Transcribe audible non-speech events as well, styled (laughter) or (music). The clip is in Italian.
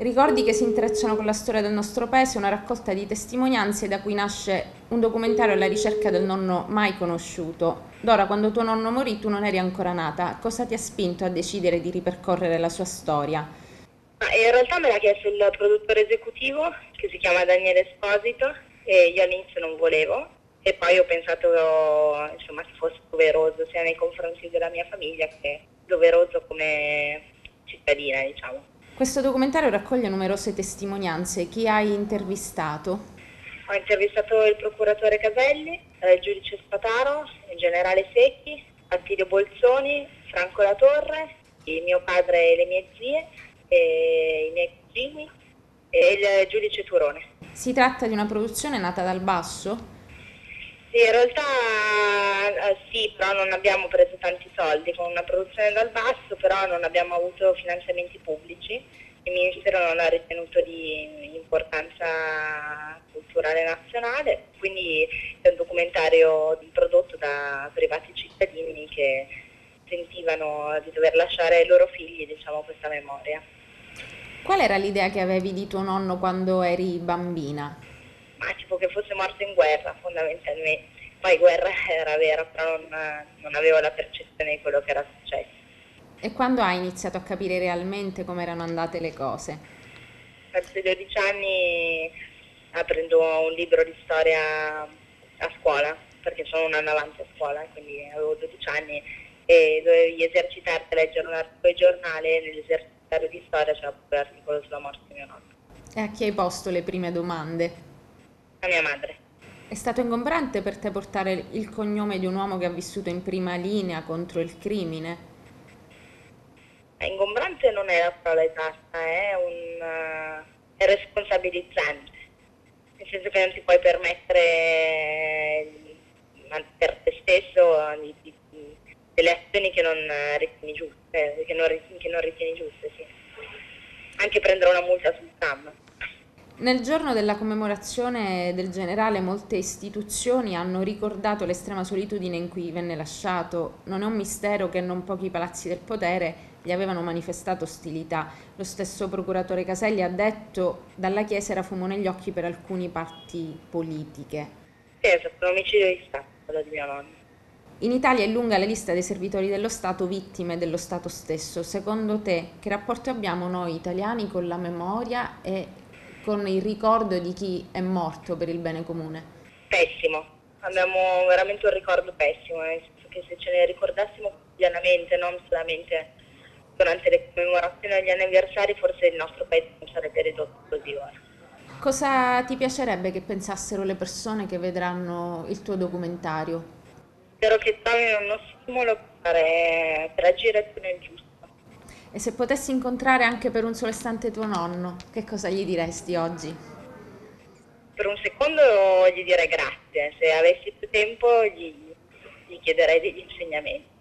Ricordi che si intrecciano con la storia del nostro paese, una raccolta di testimonianze da cui nasce un documentario alla ricerca del nonno mai conosciuto. Dora, quando tuo nonno morì tu non eri ancora nata. Cosa ti ha spinto a decidere di ripercorrere la sua storia? In realtà me l'ha chiesto il produttore esecutivo, che si chiama Daniele Esposito, e io all'inizio non volevo. E poi ho pensato insomma, che fosse doveroso sia nei confronti della mia famiglia che doveroso come cittadina, diciamo. Questo documentario raccoglie numerose testimonianze. Chi hai intervistato? Ho intervistato il procuratore Caselli, eh, il giudice Spataro, il generale Secchi, Attilio Bolzoni, Franco Latorre, il mio padre e le mie zie, i miei cugini e il giudice Turone. Si tratta di una produzione nata dal basso? Sì, in realtà sì, però non abbiamo preso tanti soldi con una produzione dal basso, però non abbiamo avuto finanziamenti pubblici. Il Ministero non ha ritenuto di importanza culturale nazionale, quindi è un documentario prodotto da privati cittadini che sentivano di dover lasciare ai loro figli diciamo, questa memoria. Qual era l'idea che avevi di tuo nonno quando eri bambina? ma tipo che fosse morto in guerra fondamentalmente. Poi guerra (laughs) era vera, però non, non avevo la percezione di quello che era successo. E quando hai iniziato a capire realmente come erano andate le cose? Verso i 12 anni aprendo un libro di storia a scuola, perché sono un anno avanti a scuola, quindi avevo 12 anni e dovevi esercitarti a leggere un articolo di giornale e nell'esercitario di storia c'era pure l'articolo sulla morte di mio nonno. E a chi hai posto le prime domande? a mia madre. È stato ingombrante per te portare il cognome di un uomo che ha vissuto in prima linea contro il crimine? Ingombrante non è la parola esatta, è, un, uh, è responsabilizzante, nel senso che non ti puoi permettere per te stesso di, di, delle azioni che non ritieni giuste, che non, che non ritieni giuste, sì. Anche prendere una multa sul tram. Nel giorno della commemorazione del generale molte istituzioni hanno ricordato l'estrema solitudine in cui venne lasciato. Non è un mistero che non pochi palazzi del potere gli avevano manifestato ostilità. Lo stesso procuratore Caselli ha detto dalla Chiesa era fumo negli occhi per alcuni parti politiche. Sì, è stato un omicidio di Stato, quello di mio nonno. In Italia è lunga la lista dei servitori dello Stato vittime dello Stato stesso. Secondo te che rapporto abbiamo noi italiani con la memoria e con il ricordo di chi è morto per il bene comune? Pessimo, abbiamo veramente un ricordo pessimo, nel senso che se ce ne ricordassimo quotidianamente, non solamente durante le commemorazioni degli anniversari, forse il nostro paese non sarebbe ridotto così ora. Cosa ti piacerebbe che pensassero le persone che vedranno il tuo documentario? Spero che trovino uno stimolo per, per agire più nel giusto. E se potessi incontrare anche per un solo istante tuo nonno, che cosa gli diresti oggi? Per un secondo gli direi grazie, se avessi più tempo gli, gli chiederei degli insegnamenti.